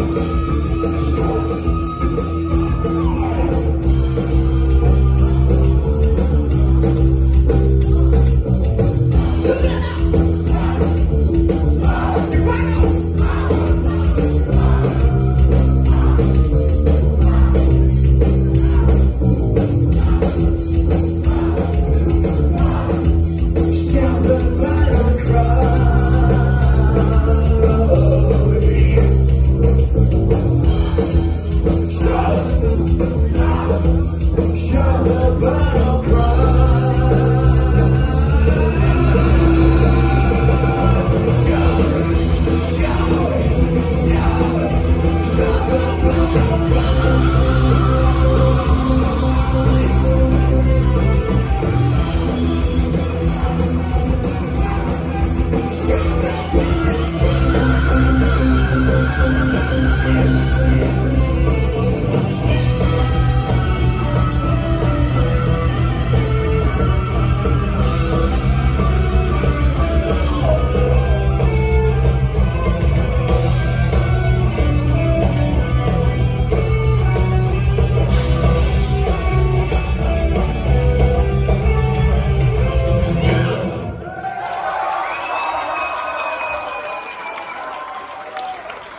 Thank you. So